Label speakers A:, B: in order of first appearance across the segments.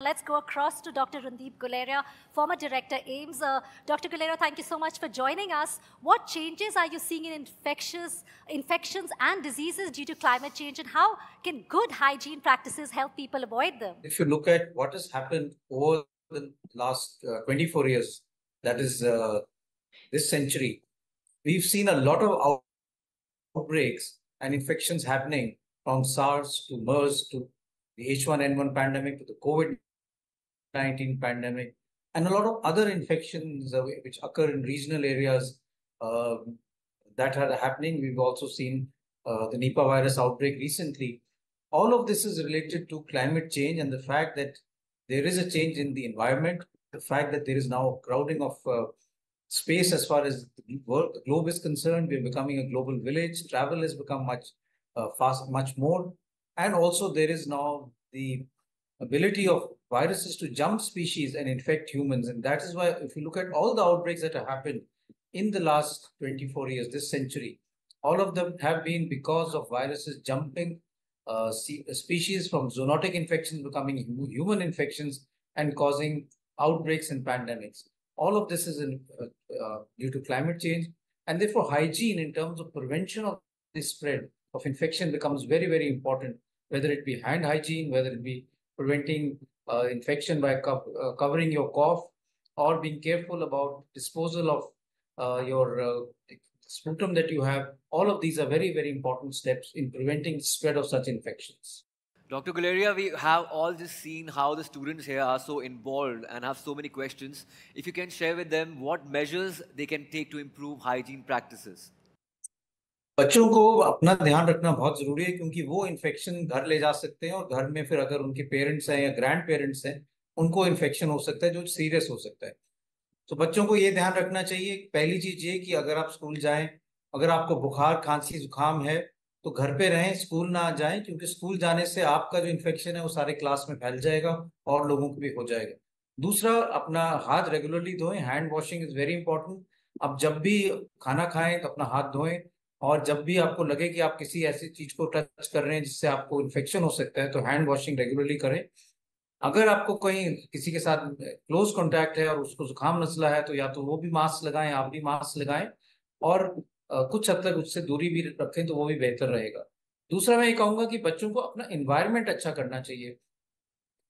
A: Let's go across to Dr. Randeep Guleria, former director AIIMS. Uh, Dr. Guleria, thank you so much for joining us. What changes are you seeing in infectious infections and diseases due to climate change, and how can good hygiene practices help people avoid them?
B: If you look at what has happened over the last uh, 24 years, that is uh, this century, we've seen a lot of outbreaks and infections happening from SARS to MERS to the H1N1 pandemic to the COVID 19 pandemic, and a lot of other infections uh, which occur in regional areas uh, that are happening. We've also seen uh, the Nipah virus outbreak recently. All of this is related to climate change and the fact that there is a change in the environment, the fact that there is now crowding of uh, space as far as the, world, the globe is concerned. We're becoming a global village. Travel has become much uh, fast, much more. And also there is now the ability of viruses to jump species and infect humans. And that is why, if you look at all the outbreaks that have happened in the last 24 years, this century, all of them have been because of viruses jumping uh, species from zoonotic infections becoming human infections and causing outbreaks and pandemics. All of this is in, uh, uh, due to climate change. And therefore, hygiene in terms of prevention of the spread of infection becomes very, very important, whether it be hand hygiene, whether it be preventing uh, infection by co uh, covering your cough or being careful about disposal of uh, your uh, sputum that you have. All of these are very, very important steps in preventing spread of such infections.
C: Dr. Guleria, we have all just seen how the students here are so involved and have so many questions. If you can share with them what measures they can take to improve hygiene practices.
B: बच्चों को अपना ध्यान रखना बहुत ज़रूरी है, क्योंकि वो इन्फेक्शन घर ले जा सकते हैं और घर में फिर अगर उनके पेरेंट्स हैं या ग्रैंड पेरेंट्स हैं, उनको इन्फेक्शन हो सकता है जो सीरियस हो सकता है। तो बच्चों को ये ध्यान रखना चाहिए। पहली चीज़ ये कि अगर आप स्कूल जाएँ, अगर आपको बुखार, खांसी, जुकाम है तो घर पे रहें, स्कूल ना जाएँ, क्योंकि स्कूल जाने से आपका जो इन्फेक्शन है वो सारे क्लास में फैल जाएगा और लोगों को भी हो जाएगा। दूसरा, अपना हाथ रेगुलरली धोएँ। Hand washing is very important अब जब भी खाना खाएँ तो अपना हाथ धोएँ। और जब भी आपको लगे कि आप किसी ऐसी चीज़ को टच कर रहे हैं जिससे आपको इन्फेक्शन हो सकता है तो हैंड वॉशिंग रेगुलरली करें। अगर आपको कहीं किसी के साथ क्लोज कॉन्टैक्ट है और उसको जुकाम नस्ला है तो या तो वो भी मास्क लगाएँ आप भी मास्क लगाएँ और कुछ हद तक उससे दूरी भी रखें तो वो भी बेहतर रहेगा। दूसरा मैं ये कहूँगा कि बच्चों को अपना इन्वायरमेंट अच्छा करना चाहिए।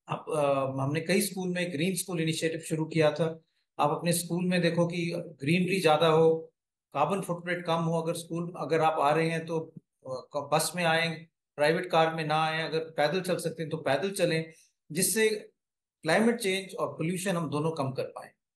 B: आप आ, हमने कई स्कूल में ग्रीन स्कूल इनिशिएटिव शुरू किया था। आप अपने स्कूल में देखो कि ग्रीनरी ज़्यादा हो कार्बन फुटप्रिंट कम हो अगर स्कूल अगर आप आ रहे हैं तो बस में आए प्राइवेट कार में ना आए, अगर पैदल चल सकते हैं तो पैदल चलें, जिससे क्लाइमेट चेंज और पोल्यूशन हम दोनों कम कर पाए।